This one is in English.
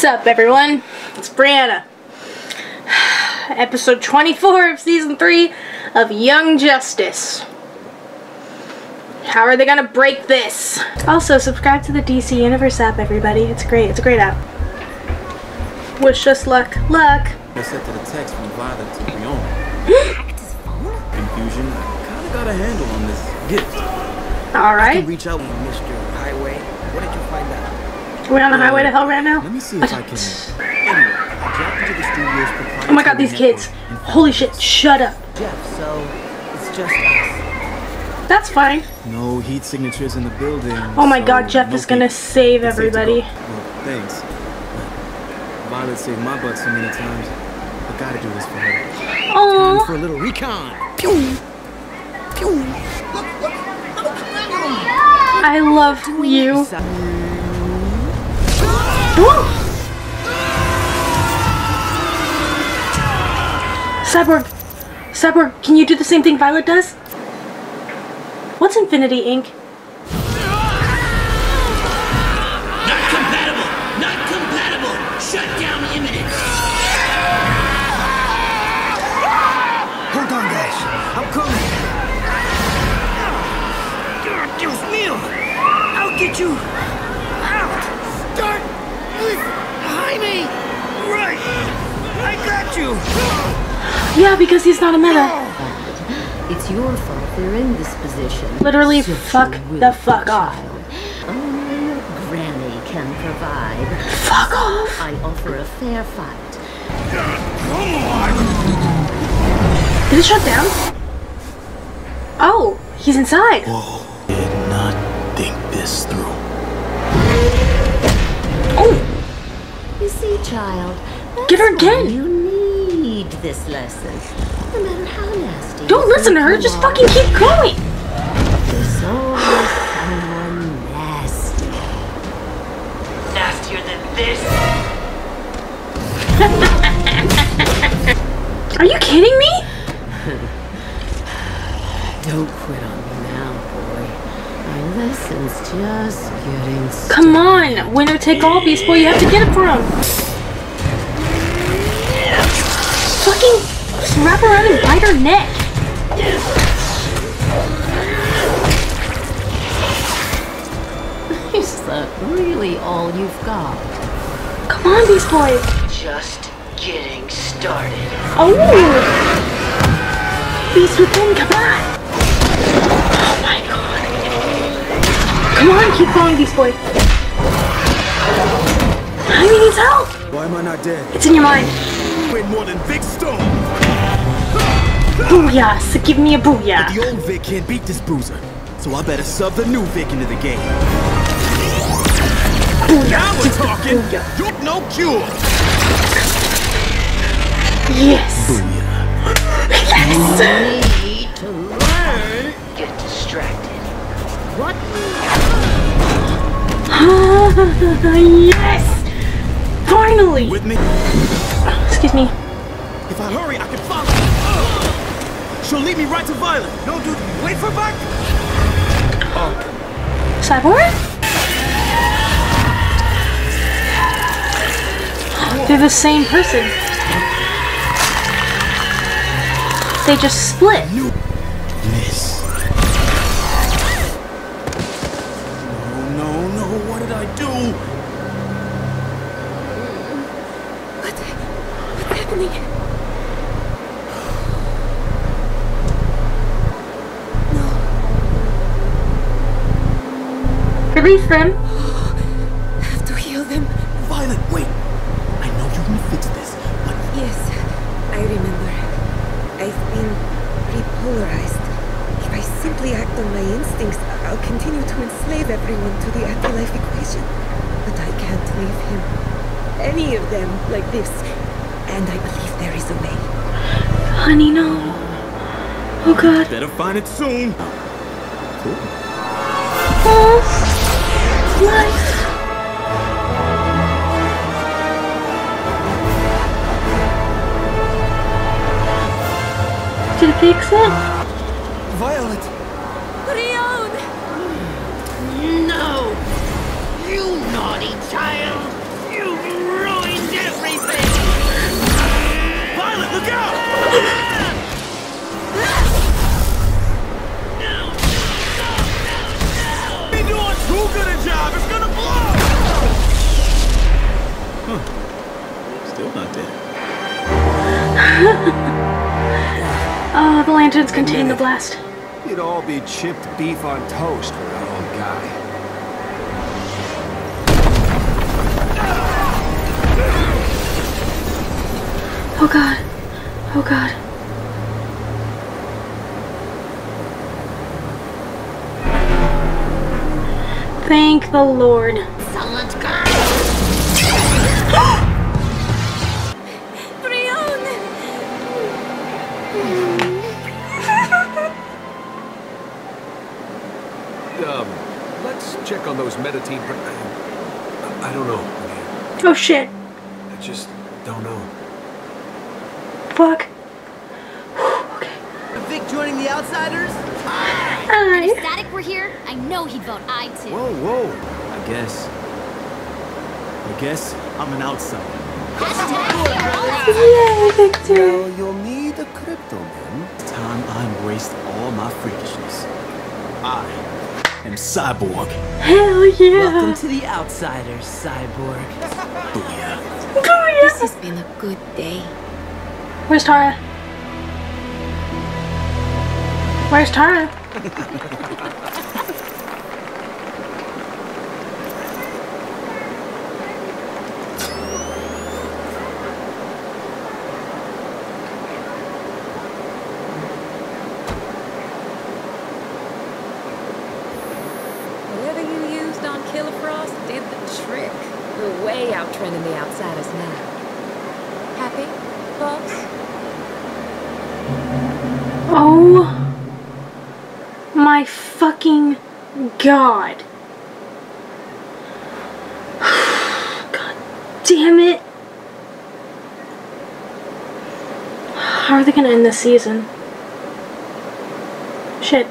Sup, everyone? It's Brianna. Episode 24 of Season 3 of Young Justice. How are they gonna break this? Also, subscribe to the DC Universe app, everybody. It's great. It's a great app. Wish us luck. Luck! I sent to the text from Violet to Brion. Confusion. I kinda got a handle on this gift. Alright. Reach out. Mr. Highway, what did you? We're on the highway to hell right now? Let me see if I can. Anyway, I dropped into the studio's Oh my god, these kids. Holy shit, shut up. Jeff, so it's just us. That's fine. No heat signatures in the building. Oh my so god, Jeff no is gonna save everybody. go. Well, thanks. Violet saved my butt so many times. I gotta do this for her. Aww. For a little recon. Pew! Pew! I love you. Cyborg, Cyborg, can you do the same thing Violet does? What's Infinity Inc? Not compatible! Not compatible! Shut down imminent! Hold on, guys. I'm coming. Dios mío! I'll get you I got you! Yeah, because he's not a meta. It's your fault they're in this position. Literally, Such fuck the willful fuck off. child. Only your granny can provide. Fuck off. I offer a fair fight. Did it shut down? Oh, he's inside. Did not think this through. Oh, You see, child, Get her that's why again. You this lesson, no matter how nasty. don't listen to her. Just are. fucking keep going. There's always someone nasty. Nastier than this? Are you kidding me? Don't quit on me now, boy. My lesson's just getting started. Come on, winner take all, Beast Boy. You have to get it for him. Wrap around and bite her neck. Is that really all you've got? Come on, Beast Boy. Just getting started. Oh! Beast within, come on! Oh my god. Come on, keep going, Beast Boy. I mean, needs help! Why am I not dead? It's in your mind. Wait more than Vic Stone. Booyah! So give me a booyah. The old Vic can't beat this bruiser, so I better sub the new Vic into the game. Now we're talking. Booyah. You no cure. Yes! Yes! Need to learn. Get distracted. What? Ah, yes! Finally! With me. Excuse me. If I hurry, I can follow. She'll lead me right to Violet. No, dude, wait for Buck! Oh. Cyborg? They're the same person. They just split. Miss. No, no, no. What did I do? What, What's happening? Release them. have to heal them. Violet, wait. I know you can fix this, but Yes, I remember. I've been repolarized. If I simply act on my instincts, I'll continue to enslave everyone to the Anti-Life Equation. But I can't leave him. Any of them like this. And I believe there is a way. Honey, no. Oh god. better find it soon. Oh life. To fix it? Violet! Rion! No! You naughty child! You've ruined everything! Violet, look out! Oh, the lanterns contain the blast. You'd all be chipped beef on toast for that old guy. Oh god. Oh god. Thank the Lord. Um, let's check on those meta-teens. br- I, I don't know. man. Oh shit. aye just don't know. Fuck. okay. Vic joining the Outsiders? Hi. Static were here, I know he'd vote I too. Whoa, whoa. I guess. I guess I'm an outsider. Yay, Victor. Well, you'll need a crypto man. It's time I embraced all my freakishness. I am Cyborg. Hell yeah. Welcome to the Outsiders, Cyborg. Booyah. Booyah. It's been a good day. Where's Tara? Where's Tara? Whatever you used on Killer Frost did the trick. We're way out trending the outsiders now. Happy, boss? Oh my fucking god. God damn it. How are they gonna end this season? Shit.